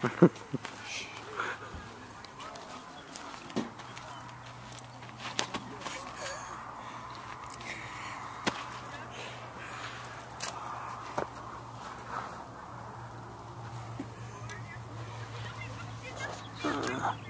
フ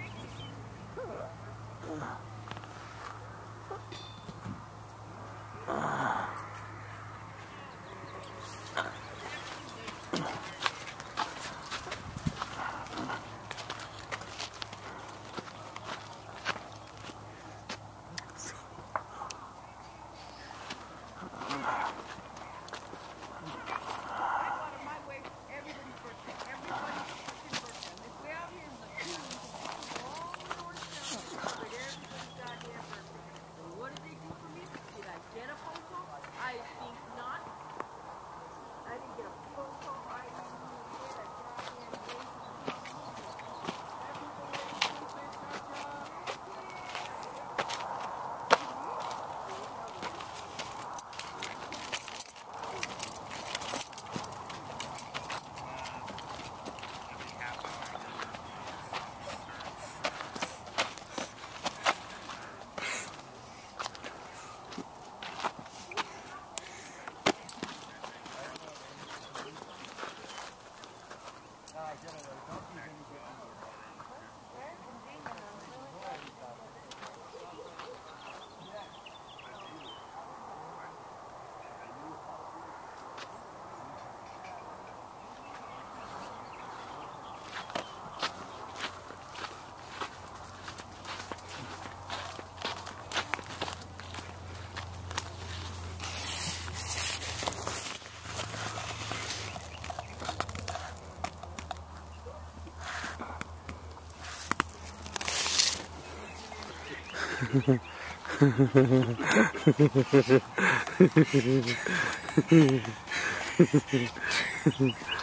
フフフ。